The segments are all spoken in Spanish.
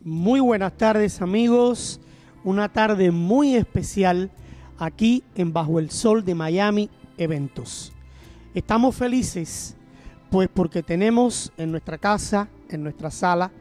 Muy buenas tardes amigos, una tarde muy especial aquí en Bajo el Sol de Miami Eventos. Estamos felices pues porque tenemos en nuestra casa, en nuestra sala,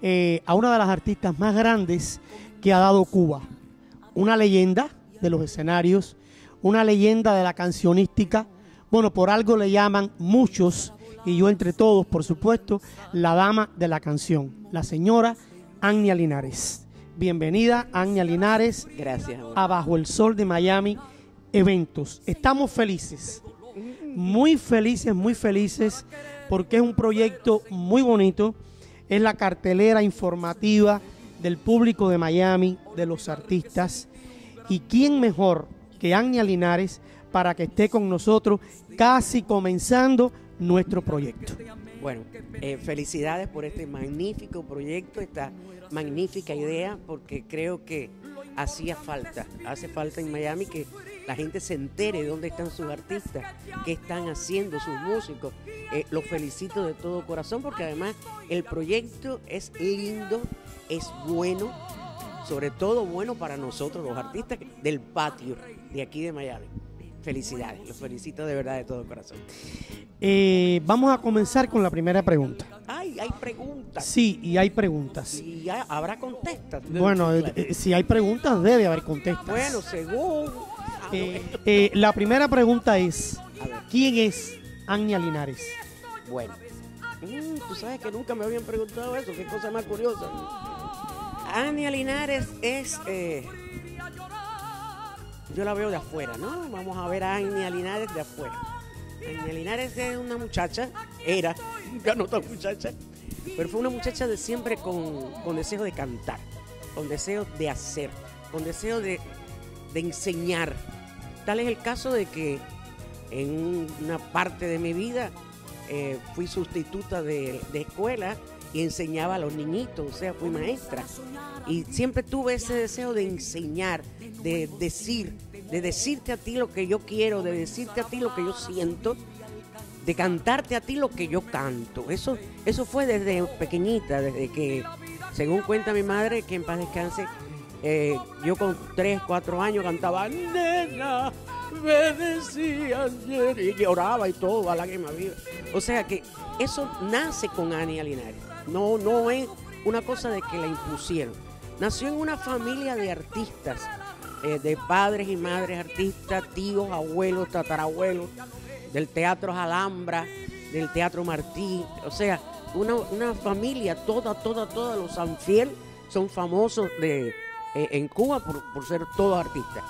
eh, a una de las artistas más grandes que ha dado Cuba. Una leyenda de los escenarios, una leyenda de la cancionística. Bueno, por algo le llaman muchos, y yo entre todos, por supuesto, la dama de la canción, la señora Ania Linares. Bienvenida, Ania Linares. Gracias. A Bajo el Sol de Miami Eventos. Estamos felices, muy felices, muy felices, porque es un proyecto muy bonito. Es la cartelera informativa del público de Miami, de los artistas. ¿Y quién mejor que Ania Linares para que esté con nosotros casi comenzando nuestro proyecto? Bueno, eh, felicidades por este magnífico proyecto, esta magnífica idea, porque creo que hacía falta, hace falta en Miami que la gente se entere de dónde están sus artistas, qué están haciendo sus músicos. Eh, los felicito de todo corazón porque además el proyecto es lindo, es bueno, sobre todo bueno para nosotros los artistas del patio de aquí de Miami. Felicidades, los felicito de verdad de todo corazón. Eh, vamos a comenzar con la primera pregunta. Ay, hay preguntas. Sí, y hay preguntas. Y ya habrá contestas. Bueno, eh, eh, si hay preguntas, debe haber contestas. Bueno, según. Eh, eh, la primera pregunta es: ¿quién es Ania Linares? Bueno, mm, tú sabes que nunca me habían preguntado eso, qué cosa más curiosa. Ania Linares es. eh, yo la veo de afuera, ¿no? Vamos a ver a Ania Linares de afuera. Ania Linares es una muchacha, era, ya no tan muchacha, pero fue una muchacha de siempre con, con deseo de cantar, con deseo de hacer, con deseo de, de enseñar. Tal es el caso de que en una parte de mi vida eh, fui sustituta de, de escuela y enseñaba a los niñitos, o sea, fui maestra. Y siempre tuve ese deseo de enseñar, de decir, de decirte a ti lo que yo quiero, de decirte a ti lo que yo siento, de cantarte a ti lo que yo canto. Eso, eso fue desde pequeñita, desde que, según cuenta mi madre, que en paz descanse, eh, yo con 3, 4 años cantaba, nena, me decía ayer", y lloraba y todo, a lágrima viva. O sea que eso nace con Ania Linares. No, no es una cosa de que la impusieron. Nació en una familia de artistas, eh, de padres y madres artistas, tíos, abuelos, tatarabuelos, del Teatro Alhambra, del Teatro Martí. O sea, una, una familia, toda, toda, toda, los Sanfiel son famosos de, en Cuba por, por ser todos artistas.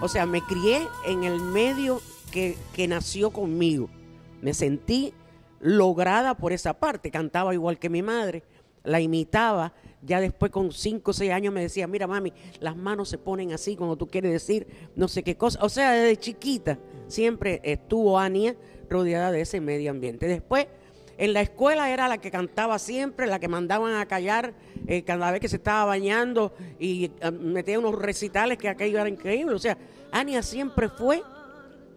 O sea, me crié en el medio que, que nació conmigo. Me sentí lograda por esa parte. Cantaba igual que mi madre, la imitaba. Ya después con 5 o 6 años me decía, mira mami, las manos se ponen así cuando tú quieres decir no sé qué cosa. O sea, desde chiquita siempre estuvo Ania rodeada de ese medio ambiente. Después, en la escuela era la que cantaba siempre, la que mandaban a callar eh, cada vez que se estaba bañando y eh, metía unos recitales que aquello era increíble. O sea, Ania siempre fue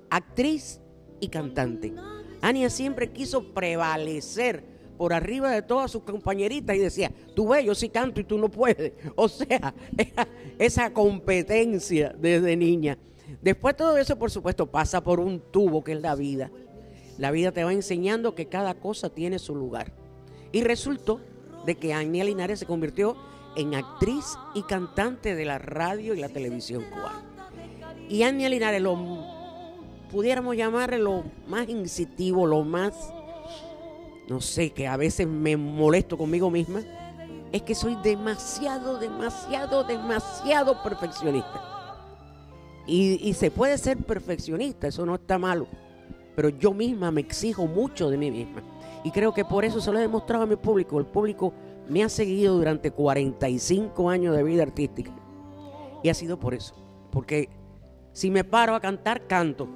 actriz y cantante. Ania siempre quiso prevalecer por arriba de todas sus compañeritas y decía, tú ves, yo sí canto y tú no puedes. O sea, esa competencia desde niña. Después todo eso, por supuesto, pasa por un tubo que es la vida. La vida te va enseñando que cada cosa tiene su lugar. Y resultó de que Ania Linares se convirtió en actriz y cantante de la radio y la televisión cubana. Y Ania Linares, lo pudiéramos llamarle lo más incisivo, lo más, no sé, que a veces me molesto conmigo misma, es que soy demasiado, demasiado, demasiado perfeccionista. Y, y se puede ser perfeccionista, eso no está malo, pero yo misma me exijo mucho de mí misma. Y creo que por eso se lo he demostrado a mi público. El público me ha seguido durante 45 años de vida artística. Y ha sido por eso. Porque si me paro a cantar, canto.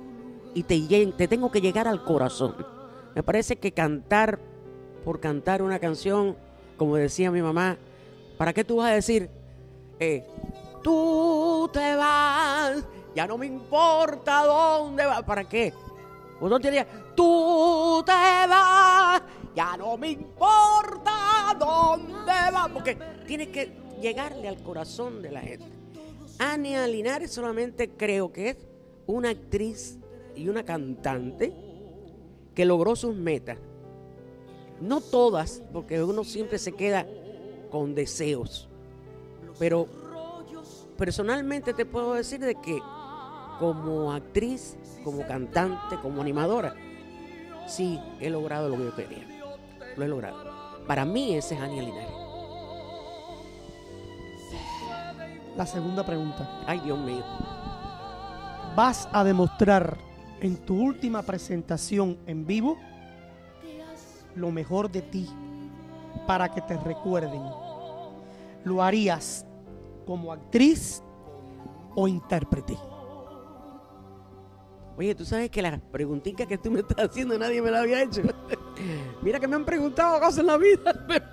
y te, te tengo que llegar al corazón. Me parece que cantar por cantar una canción, como decía mi mamá, ¿para qué tú vas a decir, eh, tú te vas, ya no me importa dónde vas? ¿Para qué? No dirías, tú te vas, ya no me importa dónde vas, porque tiene que llegarle al corazón de la gente. Ania Linares solamente creo que es una actriz y una cantante que logró sus metas. No todas, porque uno siempre se queda con deseos. Pero personalmente te puedo decir de que como actriz, como cantante, como animadora, sí he logrado lo que yo quería. Lo he logrado. Para mí ese es Ania Linares. La segunda pregunta. Ay, Dios mío. ¿Vas a demostrar en tu última presentación en vivo lo mejor de ti para que te recuerden? ¿Lo harías como actriz o intérprete? Oye, tú sabes que las preguntitas que tú me estás haciendo nadie me las había hecho. Mira que me han preguntado cosas en la vida, pero,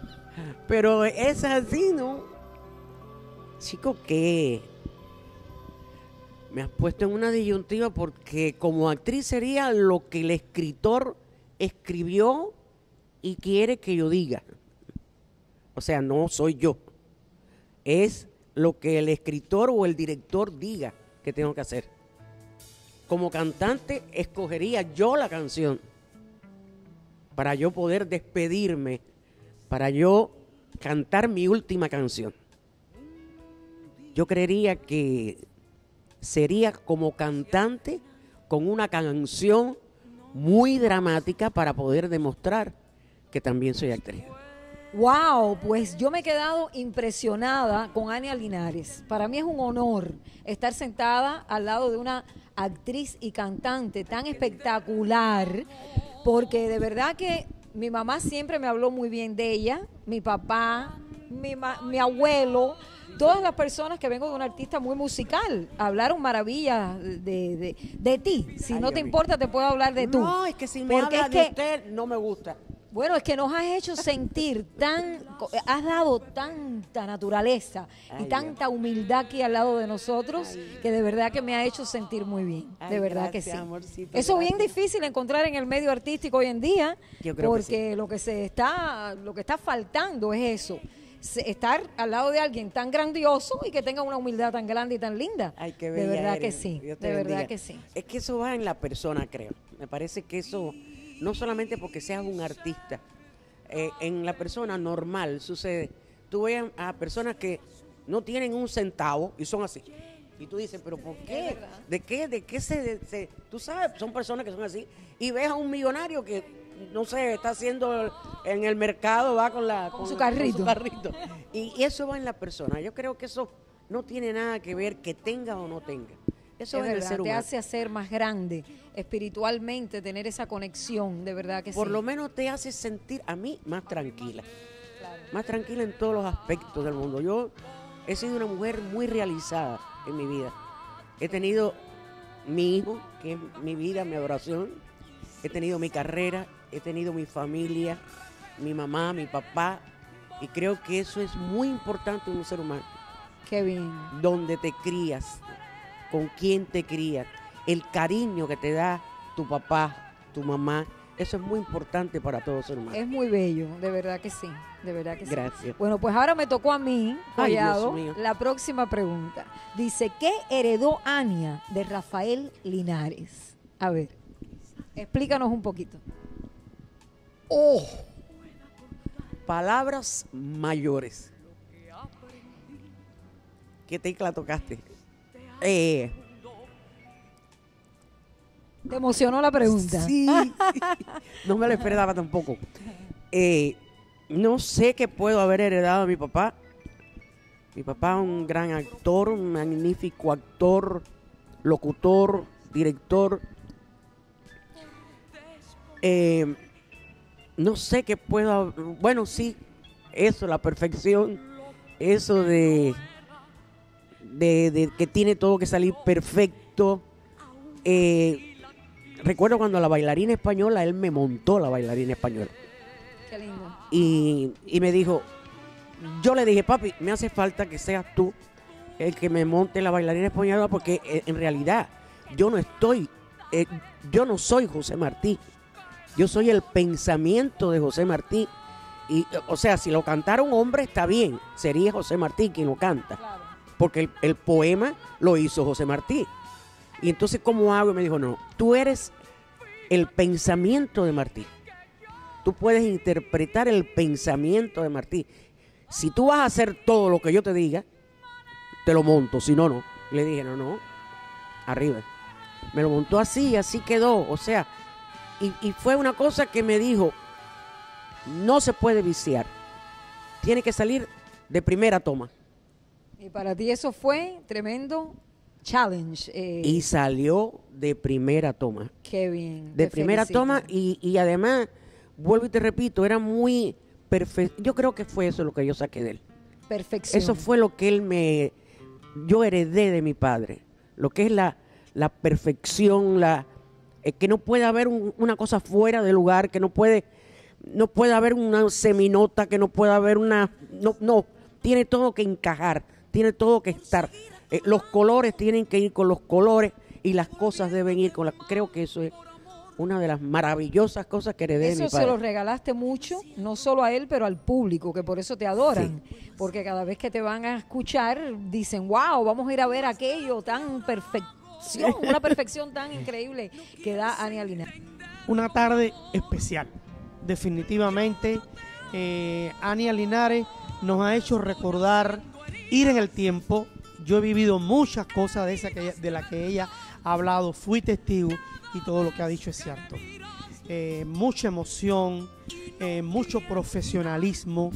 pero es así, ¿no? Chico, que me has puesto en una disyuntiva porque como actriz sería lo que el escritor escribió y quiere que yo diga. O sea, no soy yo. Es lo que el escritor o el director diga que tengo que hacer como cantante escogería yo la canción para yo poder despedirme, para yo cantar mi última canción. Yo creería que sería como cantante con una canción muy dramática para poder demostrar que también soy actriz. Wow, pues yo me he quedado impresionada con Ania Linares. Para mí es un honor estar sentada al lado de una actriz y cantante tan espectacular, porque de verdad que mi mamá siempre me habló muy bien de ella, mi papá, mi, ma- mi abuelo, todas las personas que vengo de un artista muy musical, hablaron maravillas de, de- de ti. Si no te importa, te puedo hablar de tú. No, es que si me Porque habla es de que- usted, no me gusta. Bueno, es que nos has hecho sentir tan, has dado tanta naturaleza y tanta humildad aquí al lado de nosotros que de verdad que me ha hecho sentir muy bien, de verdad que sí. Eso es bien difícil encontrar en el medio artístico hoy en día, Yo creo que porque lo que se está, lo que está faltando es eso, estar al lado de alguien tan grandioso y que tenga una humildad tan grande y tan linda. Ay, qué de bella verdad que sí, de verdad que sí. Es que eso va en la persona, creo. Me parece que eso, no solamente porque seas un artista, eh, en la persona normal sucede. Tú ves a, personas que no tienen un centavo y son así. Y tú dices, pero ¿por qué? ¿De qué? ¿De qué se, se- Tú sabes, son personas que son así. Y ves a un millonario que, no sé, está haciendo en el mercado, va con la... Con su carrito. carrito. Y, y eso va en la persona. Yo creo que eso no tiene nada que ver que tenga o no tenga. Eso Es el ser te humano. hace hacer más grande espiritualmente, tener esa conexión, de verdad que Por sí. lo menos te hace sentir a mí más tranquila. Más tranquila en todos los aspectos del mundo. Yo he sido una mujer muy realizada en mi vida. He tenido mi hijo, que es mi vida, mi adoración. He tenido mi carrera, he tenido mi familia, mi mamá, mi papá. Y creo que eso es muy importante en un ser humano. Qué bien. donde te crías, con quién te crías, el cariño que te da tu papá, tu mamá, eso es muy importante para todo ser humano. Es muy bello, de verdad que sí, de verdad que sí. Gracias. Bueno, pues ahora me tocó a mí, Ay, Collado, mío. la próxima pregunta. Dice, ¿qué heredó Ania de Rafael Linares? A ver, explícanos un poquito. Oh, palabras mayores. ¿Qué tecla tocaste? Eh, ¿Te emocionó la pregunta? Sí, no me lo esperaba tampoco. Eh, no sé qué puedo haber heredado de mi papá. Mi papá un gran actor, un magnífico actor, locutor, director. Eh, no sé qué puedo... Bueno, sí, eso, la perfección, eso de, de, de que tiene todo que salir perfecto. Eh, recuerdo cuando la bailarina española, él me montó la bailarina española. Qué lindo. Y, y me dijo, yo le dije, papi, me hace falta que seas tú el que me monte la bailarina española porque eh, en realidad yo no estoy, eh, yo no soy José Martí, yo soy el pensamiento de José Martí. Y, o sea, si lo cantara un hombre está bien, sería José Martí quien lo canta, Claro. Porque el, poema lo hizo José Martí. Y entonces, ¿cómo hago? Y me dijo, no, tú eres el pensamiento de Martí. Tú puedes interpretar el pensamiento de Martí. Si tú vas a hacer todo lo que yo te diga, te lo monto, si no, no. Le dije, no, no, arriba. Me lo montó así así quedó. O sea, y fue una cosa que me dijo, no se puede viciar. Tiene que salir de primera toma. Y para ti eso fue tremendo challenge. eh, Y salió de primera toma. qué bien. de primera felicito. toma y, y además, vuelvo y te repito, era muy perfecto. Yo creo que fue eso lo que yo saqué de él. Perfección. Eso fue lo que él me... Yo heredé de mi padre. Lo que es la, la perfección, la eh, que no puede haber un- una cosa fuera de lugar, que no puede, no puede haber una seminota, que no puede haber una... No, no, tiene todo que encajar, tiene todo que estar. Eh, los colores tienen que ir con los colores y las cosas deben ir con las... Creo que eso es una de las maravillosas cosas que heredé de Eso se lo regalaste mucho, no solo a él, pero al público, que por eso te adoran. Porque cada vez que te van a escuchar, dicen, wow, vamos a ir a ver aquello tan perfección, una perfección tan increíble que da Ania Linares. una tarde especial. Definitivamente, eh, Ania Linares nos ha hecho recordar ir en el tiempo. Yo he vivido muchas cosas de, esa que ella- de las que ella ha hablado, fui testigo y todo lo que ha dicho es cierto. Eh, mucha emoción, eh, mucho profesionalismo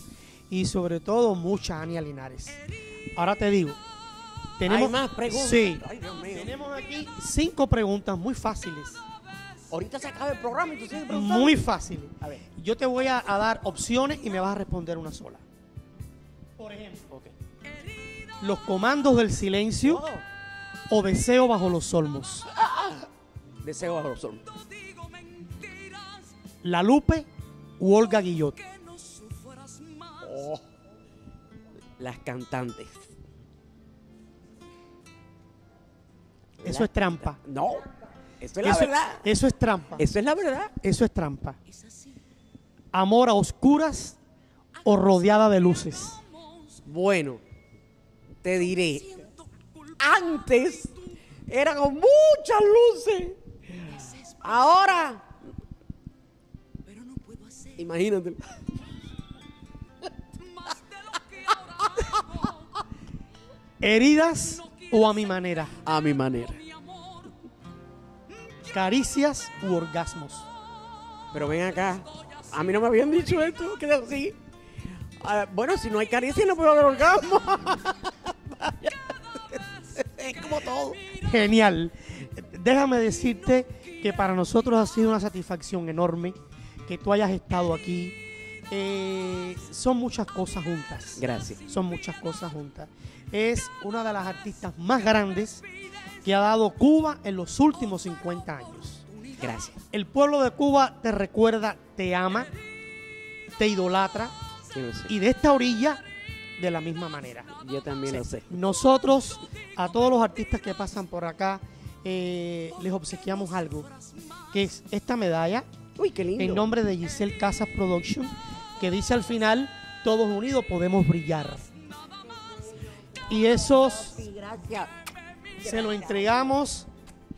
y sobre todo mucha Ania Linares. Ahora te digo, tenemos Hay más preguntas. Sí, Ay, Dios mío. tenemos aquí cinco preguntas muy fáciles. Ahorita se acaba el programa y tú sigues preguntando. Muy fácil. A ver. Yo te voy a, a dar opciones y me vas a responder una sola. Por ejemplo, Ok. Los comandos del silencio Oh, o deseo bajo los olmos. deseo bajo los hombros. La Lupe u Olga Guillot. Oh. Las cantantes. Eso La- es trampa. No, eso es la Eso, verdad. eso es trampa. Eso es la verdad. Eso es trampa. Amor a oscuras o rodeada de luces. Bueno, te diré. Antes era con muchas luces. Ahora. Imagínate. Heridas o a mi manera. A mi manera. Caricias u orgasmos. Pero ven acá. A mí no me habían dicho esto. Que así. Ah, bueno, si no hay caricia no puedo haber orgasmo. todo. Genial. Déjame decirte que para nosotros ha sido una satisfacción enorme que tú hayas estado aquí. Eh, son muchas cosas juntas. Gracias. Son muchas cosas juntas. Es una de las artistas más grandes que ha dado Cuba en los últimos 50 años. Gracias. El pueblo de Cuba te recuerda, te ama, te idolatra y de esta orilla de la misma manera. Yo también lo sé. Nosotros, a todos los artistas que pasan por acá, eh, les obsequiamos algo, que es esta medalla Uy, qué lindo. en nombre de Giselle Casas Production, que dice al final, todos unidos podemos brillar. Y esos Gracias. se lo entregamos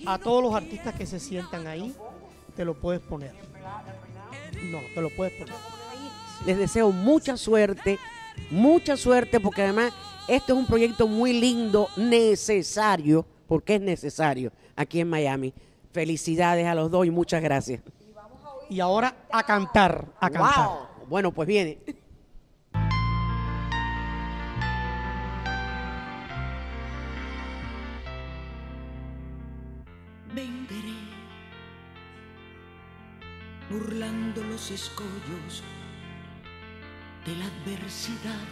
a todos los artistas que se sientan ahí. Te lo puedes poner. No, te lo puedes poner. Les deseo mucha suerte, mucha suerte, porque además este es un proyecto muy lindo, necesario, porque es necesario aquí en Miami. Felicidades a los dos y muchas gracias. Y ahora a cantar, a cantar. Wow. Bueno, pues viene. venderé, burlando los escollos de la adversidad.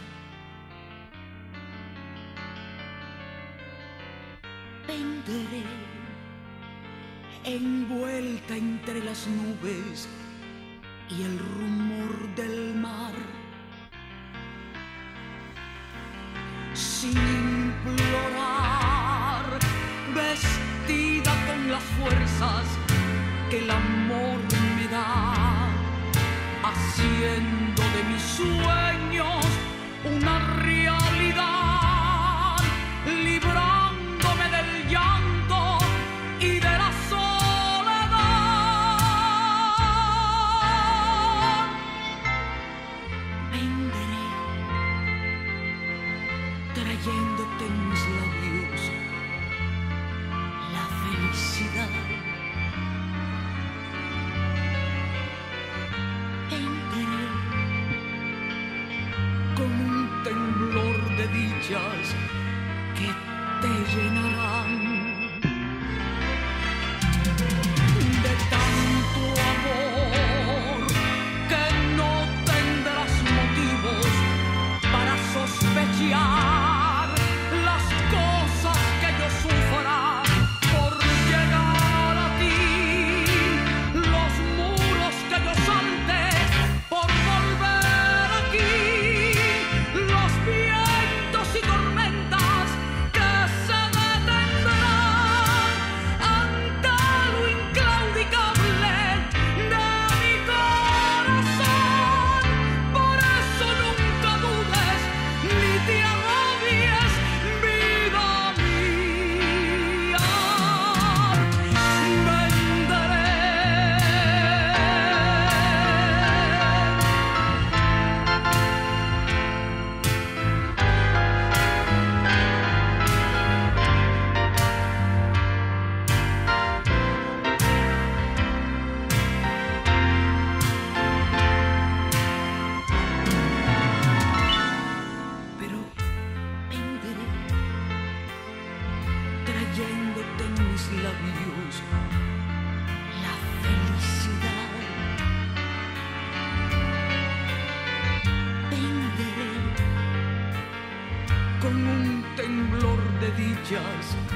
Vendré envuelta entre las nubes y el rumor del mar. Sin implorar, vestida con las fuerzas que el amor me da, haciendo mis sueños. mis labios la felicidad. Venderé con un temblor de dichas.